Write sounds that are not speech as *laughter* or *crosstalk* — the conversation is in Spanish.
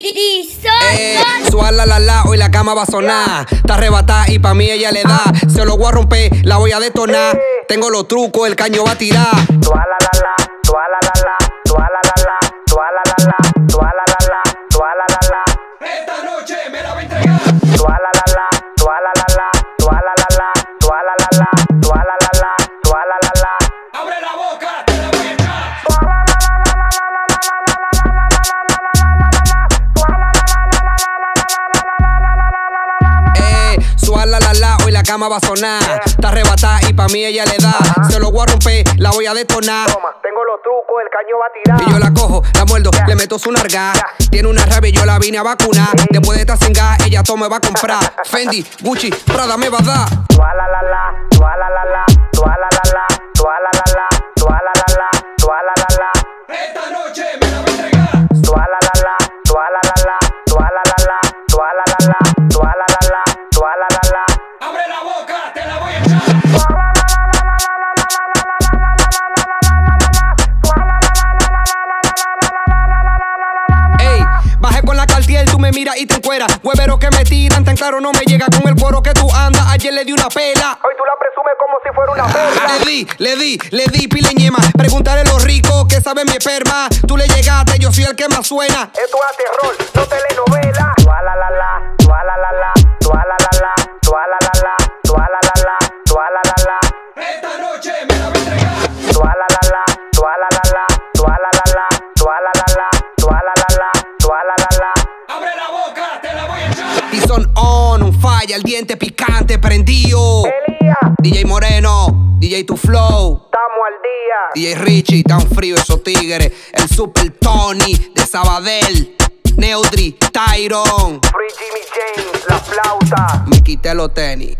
Eh, suala la la, hoy la cama va a sonar. Está arrebatada y pa' mí ella le da. Se lo voy a romper, la voy a detonar. Tengo los trucos, el caño va a tirar. Suala la la, suala la la, suala la la, suala la la, suala la la, suala la la. Esta noche me la va a entregar. Suala la suala la la, hoy la cama va a sonar. Está arrebatada y pa' mí ella le da. Se lo voy a romper, la voy a detonar. Toma, tengo los trucos, el caño va a tirar. Y yo la cojo, la muerdo, le meto su narga. Tiene una rabia y yo la vine a vacunar. Después de esta cinga, ella todo me va a comprar. *laughs* Fendi, Gucci, Prada me va a dar. Suala la la, miras y te encueras. Huevero que me tiran, tan claro no me llega con el cuero que tú andas. Ayer le di una pela. Hoy tú la presumes como si fuera una perla. Le di, le di, le di pile ñema. Pregúntale a los ricos que saben mi esperma. Tú le llegaste, yo soy el que más suena. Esto es terror, no telenovela. A echar. Y son on, un falla, el diente picante prendido. Elías, DJ Moreno, DJ Tu Flow. estamos al día. DJ Richie, tan frío esos tigres. El Super Tony de Sabadell. Neudri, Tyron. Free Jimmy James, la flauta. Me quité los tenis.